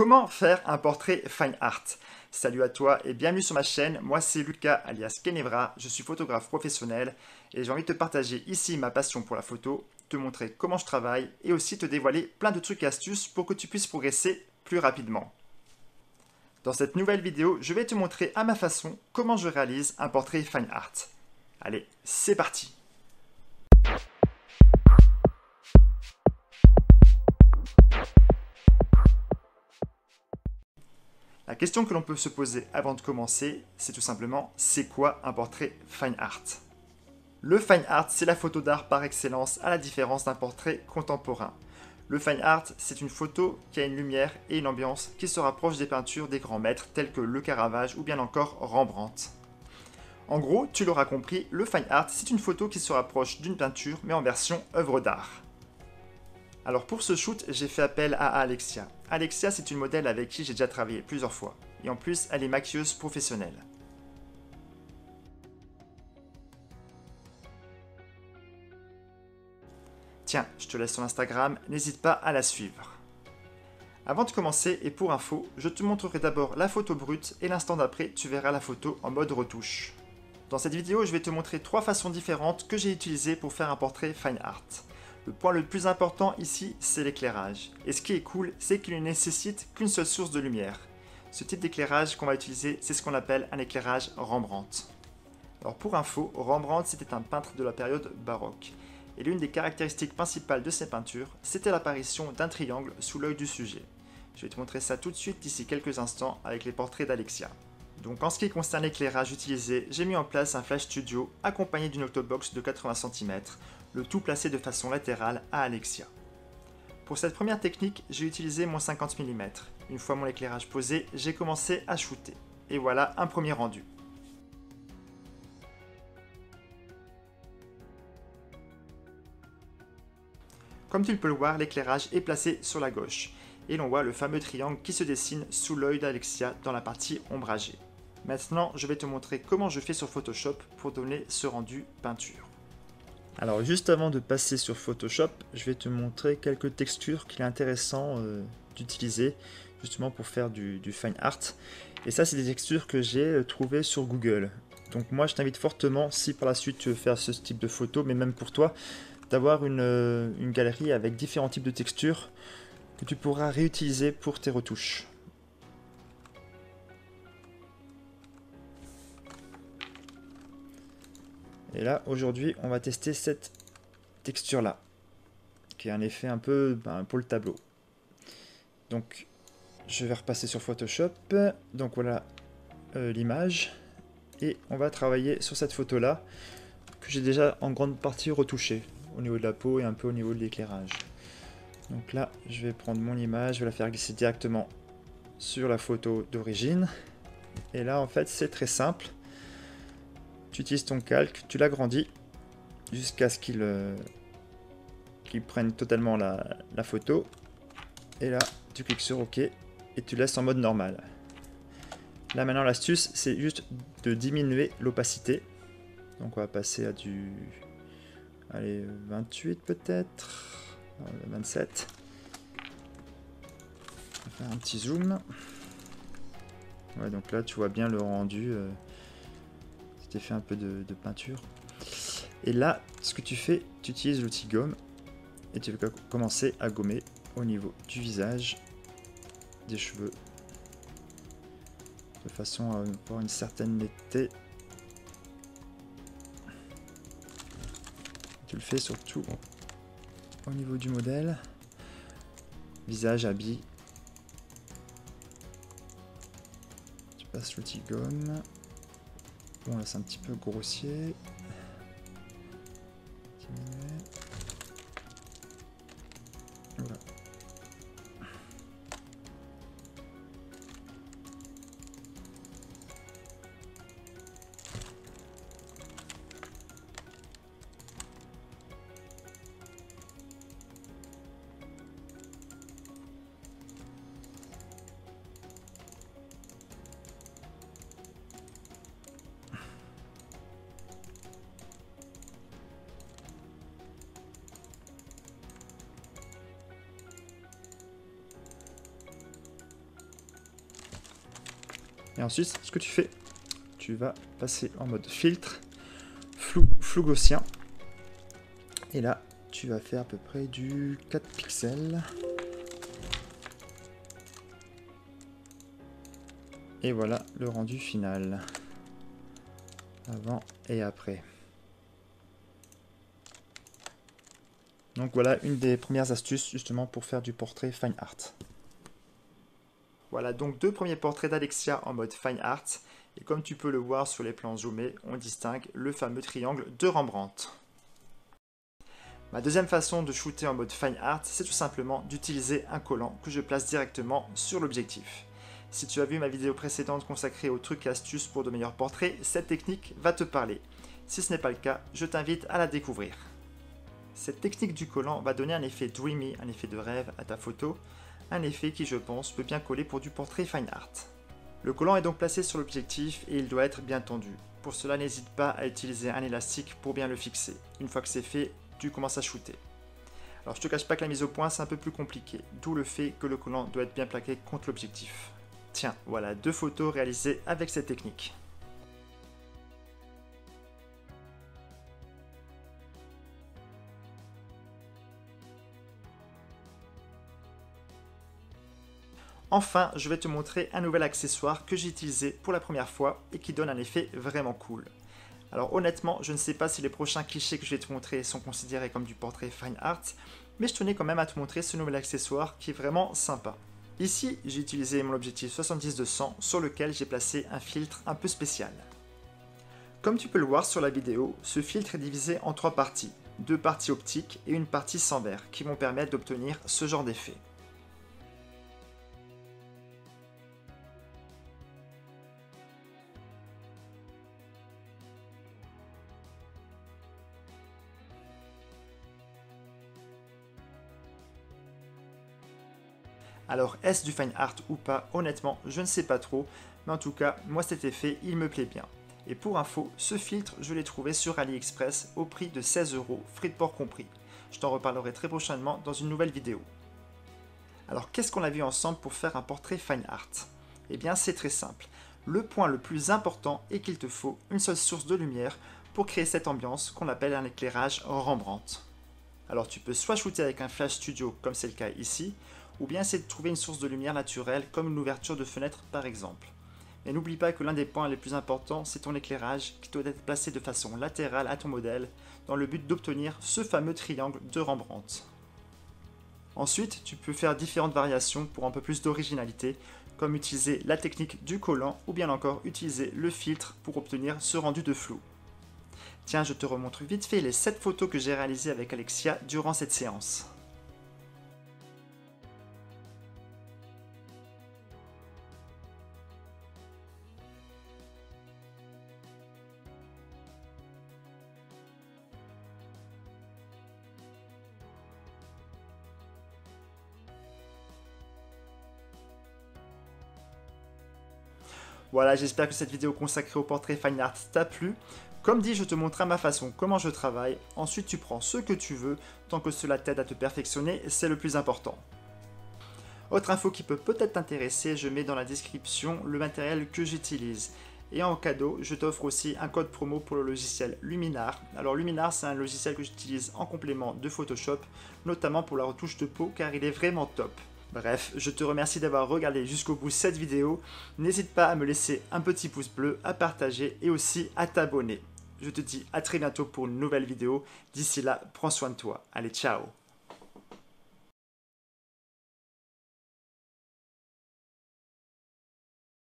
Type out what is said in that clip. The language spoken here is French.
Comment faire un portrait fine art? Salut à toi et bienvenue sur ma chaîne, moi c'est Lucas alias Kenevra, je suis photographe professionnel et j'ai envie de te partager ici ma passion pour la photo, te montrer comment je travaille et aussi te dévoiler plein de trucs et astuces pour que tu puisses progresser plus rapidement. Dans cette nouvelle vidéo, je vais te montrer à ma façon comment je réalise un portrait fine art. Allez, c'est parti La question que l'on peut se poser avant de commencer, c'est tout simplement, c'est quoi un portrait fine art? Le fine art, c'est la photo d'art par excellence, à la différence d'un portrait contemporain. Le fine art, c'est une photo qui a une lumière et une ambiance qui se rapproche des peintures des grands maîtres tels que Le Caravage ou bien encore Rembrandt. En gros, tu l'auras compris, le fine art, c'est une photo qui se rapproche d'une peinture mais en version œuvre d'art. Alors pour ce shoot, j'ai fait appel à Alexia. Alexia, c'est une modèle avec qui j'ai déjà travaillé plusieurs fois. Et en plus, elle est maquilleuse professionnelle. Tiens, je te laisse son Instagram, n'hésite pas à la suivre. Avant de commencer, et pour info, je te montrerai d'abord la photo brute et l'instant d'après, tu verras la photo en mode retouche. Dans cette vidéo, je vais te montrer trois façons différentes que j'ai utilisées pour faire un portrait fine art. Le point le plus important ici, c'est l'éclairage. Et ce qui est cool, c'est qu'il ne nécessite qu'une seule source de lumière. Ce type d'éclairage qu'on va utiliser, c'est ce qu'on appelle un éclairage Rembrandt. Alors pour info, Rembrandt c'était un peintre de la période baroque. Et l'une des caractéristiques principales de ses peintures, c'était l'apparition d'un triangle sous l'œil du sujet. Je vais te montrer ça tout de suite d'ici quelques instants avec les portraits d'Alexia. Donc en ce qui concerne l'éclairage utilisé, j'ai mis en place un flash studio accompagné d'une octobox de 80 cm le tout placé de façon latérale à Alexia. Pour cette première technique, j'ai utilisé mon 50 mm. Une fois mon éclairage posé, j'ai commencé à shooter. Et voilà un premier rendu. Comme tu peux le voir, l'éclairage est placé sur la gauche, et l'on voit le fameux triangle qui se dessine sous l'œil d'Alexia dans la partie ombragée. Maintenant, je vais te montrer comment je fais sur Photoshop pour donner ce rendu peinture. Alors juste avant de passer sur Photoshop, je vais te montrer quelques textures qu'il est intéressant euh, d'utiliser justement pour faire du, fine art. Et ça c'est des textures que j'ai euh, trouvées sur Google. Donc moi je t'invite fortement, si par la suite tu veux faire ce type de photo, mais même pour toi, d'avoir une, euh, une galerie avec différents types de textures que tu pourras réutiliser pour tes retouches. Et là, aujourd'hui, on va tester cette texture-là, qui a un effet un peu ben, pour le tableau. Donc, je vais repasser sur Photoshop. Donc voilà euh, l'image. Et on va travailler sur cette photo-là, que j'ai déjà en grande partie retouchée, au niveau de la peau et un peu au niveau de l'éclairage. Donc là, je vais prendre mon image, je vais la faire glisser directement sur la photo d'origine. Et là, en fait, c'est très simple tu utilises ton calque, tu l'agrandis jusqu'à ce qu'il euh, prenne totalement la, photo. Et là, tu cliques sur OK et tu laisses en mode normal. Là maintenant l'astuce c'est juste de diminuer l'opacité. Donc on va passer à du allez 28 peut-être, 27. On va faire un petit zoom. Ouais donc là tu vois bien le rendu. Euh, fait un peu de, peinture. Et là, ce que tu fais, tu utilises l'outil gomme et tu vas commencer à gommer au niveau du visage, des cheveux, de façon à avoir une certaine netteté. Tu le fais surtout au niveau du modèle, visage, habit. Tu passes l'outil gomme. Bon là c'est un petit peu grossier. Et ensuite, ce que tu fais, tu vas passer en mode filtre, flou, flou gaussien. Et là, tu vas faire à peu près du 4 pixels. Et voilà le rendu final. Avant et après. Donc voilà une des premières astuces justement pour faire du portrait fine art. Voilà donc deux premiers portraits d'Alexia en mode fine art. Et comme tu peux le voir sur les plans zoomés, on distingue le fameux triangle de Rembrandt. Ma deuxième façon de shooter en mode fine art, c'est tout simplement d'utiliser un collant que je place directement sur l'objectif. Si tu as vu ma vidéo précédente consacrée aux trucs et astuces pour de meilleurs portraits, cette technique va te parler. Si ce n'est pas le cas, je t'invite à la découvrir. Cette technique du collant va donner un effet dreamy, un effet de rêve à ta photo, un effet qui je pense peut bien coller pour du portrait fine art. Le collant est donc placé sur l'objectif et il doit être bien tendu. Pour cela, n'hésite pas à utiliser un élastique pour bien le fixer. Une fois que c'est fait, tu commences à shooter. Alors je te cache pas que la mise au point c'est un peu plus compliqué, d'où le fait que le collant doit être bien plaqué contre l'objectif. Tiens, voilà deux photos réalisées avec cette technique. Enfin, je vais te montrer un nouvel accessoire que j'ai utilisé pour la première fois et qui donne un effet vraiment cool. Alors honnêtement, je ne sais pas si les prochains clichés que je vais te montrer sont considérés comme du portrait fine art, mais je tenais quand même à te montrer ce nouvel accessoire qui est vraiment sympa. Ici, j'ai utilisé mon objectif 70-200 sur lequel j'ai placé un filtre un peu spécial. Comme tu peux le voir sur la vidéo, ce filtre est divisé en trois parties, deux parties optiques et une partie sans verre, qui vont permettre d'obtenir ce genre d'effet. Alors est-ce du fine art ou pas? Honnêtement, je ne sais pas trop, mais en tout cas, moi cet effet, il me plaît bien. Et pour info, ce filtre, je l'ai trouvé sur AliExpress au prix de 16 euros, frais de port compris. Je t'en reparlerai très prochainement dans une nouvelle vidéo. Alors qu'est-ce qu'on a vu ensemble pour faire un portrait fine art? Eh bien c'est très simple. Le point le plus important est qu'il te faut une seule source de lumière pour créer cette ambiance qu'on appelle un éclairage Rembrandt. Alors tu peux soit shooter avec un flash studio comme c'est le cas ici, ou bien essayer de trouver une source de lumière naturelle comme une ouverture de fenêtre par exemple. Mais n'oublie pas que l'un des points les plus importants, c'est ton éclairage qui doit être placé de façon latérale à ton modèle dans le but d'obtenir ce fameux triangle de Rembrandt. Ensuite, tu peux faire différentes variations pour un peu plus d'originalité, comme utiliser la technique du collant ou bien encore utiliser le filtre pour obtenir ce rendu de flou. Tiens, je te remontre vite fait les 7 photos que j'ai réalisées avec Alexia durant cette séance. Voilà, j'espère que cette vidéo consacrée au portrait fine art t'a plu. Comme dit, je te montre à ma façon comment je travaille. Ensuite, tu prends ce que tu veux. Tant que cela t'aide à te perfectionner, c'est le plus important. Autre info qui peut peut-être t'intéresser, je mets dans la description le matériel que j'utilise. Et en cadeau, je t'offre aussi un code promo pour le logiciel Luminar. Alors Luminar, c'est un logiciel que j'utilise en complément de Photoshop, notamment pour la retouche de peau, car il est vraiment top. Bref, je te remercie d'avoir regardé jusqu'au bout cette vidéo. N'hésite pas à me laisser un petit pouce bleu, à partager et aussi à t'abonner. Je te dis à très bientôt pour une nouvelle vidéo. D'ici là, prends soin de toi. Allez, ciao